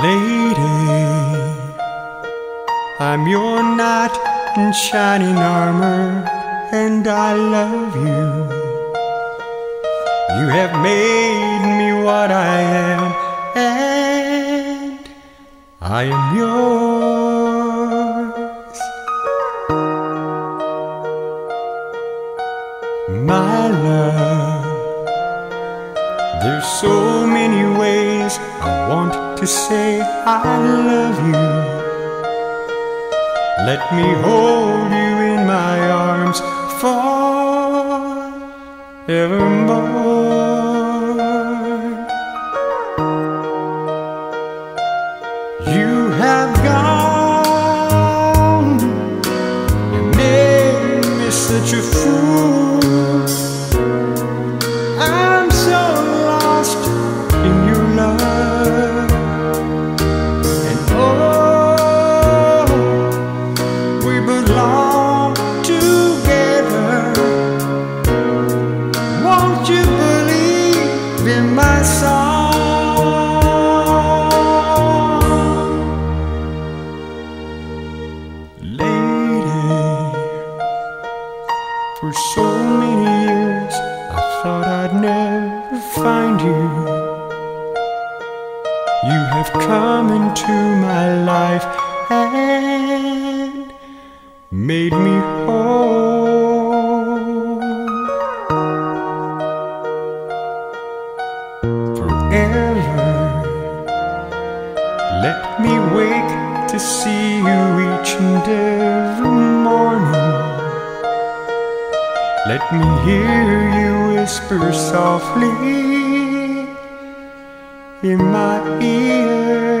Lady, I'm your knight in shining armor, and I love you. You have made me what I am, and I am yours. My love, there's so to say I love you. Let me hold you in my arms forevermore. You have gone and made me such a my song? Lady, for so many years I thought I'd never find you. You have come into my life and made me whole. Forever, let me wake to see you each and every morning. Let me hear you whisper softly in my ear.